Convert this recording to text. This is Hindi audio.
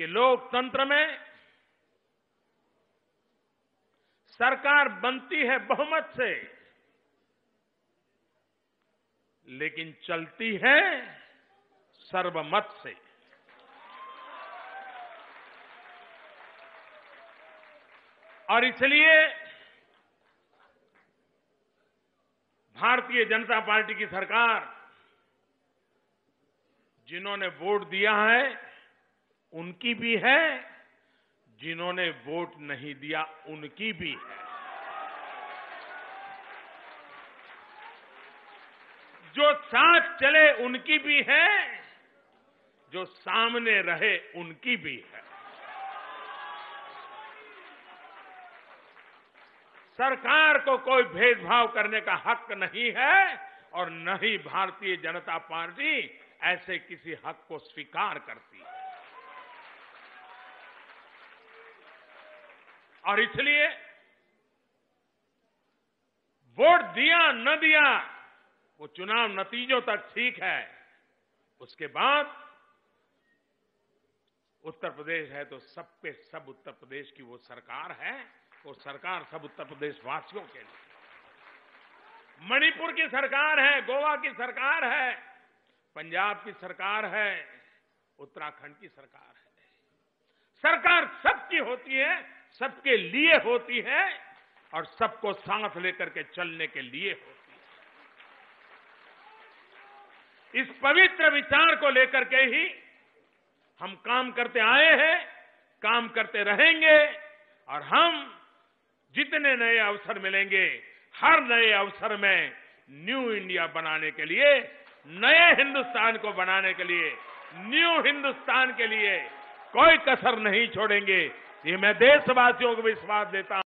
कि लोकतंत्र में सरकार बनती है बहुमत से, लेकिन चलती है सर्वमत से। और इसलिए भारतीय जनता पार्टी की सरकार, जिन्होंने वोट दिया है उनकी भी है, जिन्होंने वोट नहीं दिया उनकी भी है। जो साथ चले उनकी भी है, जो सामने रहे उनकी भी है। सरकार को कोई भेदभाव करने का हक नहीं है, और न ही भारतीय जनता पार्टी ऐसे किसी हक को स्वीकार करती है। और इसलिए वोट दिया, न दिया, वो चुनाव नतीजों तक ठीक है। उसके बाद उत्तर प्रदेश है तो सबके सब उत्तर प्रदेश की वो सरकार है वो सरकार सब उत्तर प्रदेश वासियों के लिए। मणिपुर की सरकार है, गोवा की सरकार है, पंजाब की सरकार है, उत्तराखंड की सरकार है। सरकार सबकी होती है सबके लिए होती है और सबको साथ लेकर के चलने के लिए होती है। इस पवित्र विचार को लेकर के ही हम काम करते आए हैं, काम करते रहेंगे और हम जितने नए अवसर मिलेंगे, हर नए अवसर में न्यू इंडिया बनाने के लिए, नए हिंदुस्तान को बनाने के लिए, न्यू हिंदुस्तान के लिए कोई कसर नहीं छोड़ेंगे। ये मैं देशवासियों को विश्वास देता हूँ।